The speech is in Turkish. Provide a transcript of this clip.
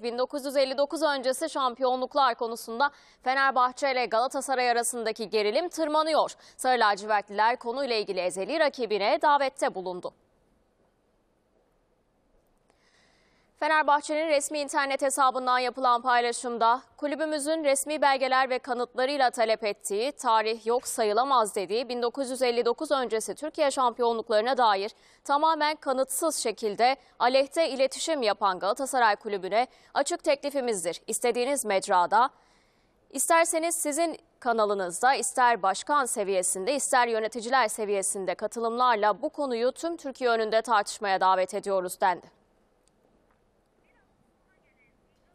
1959 öncesi şampiyonluklar konusunda Fenerbahçe ile Galatasaray arasındaki gerilim tırmanıyor. Sarı lacivertliler konuyla ilgili ezeli rakibine davette bulundu. Fenerbahçe'nin resmi internet hesabından yapılan paylaşımda kulübümüzün resmi belgeler ve kanıtlarıyla talep ettiği, tarih yok sayılamaz dediği 1959 öncesi Türkiye şampiyonluklarına dair tamamen kanıtsız şekilde aleyhte iletişim yapan Galatasaray Kulübü'ne açık teklifimizdir. İstediğiniz mecrada İsterseniz sizin kanalınızda ister başkan seviyesinde ister yöneticiler seviyesinde katılımlarla bu konuyu tüm Türkiye önünde tartışmaya davet ediyoruz dendi.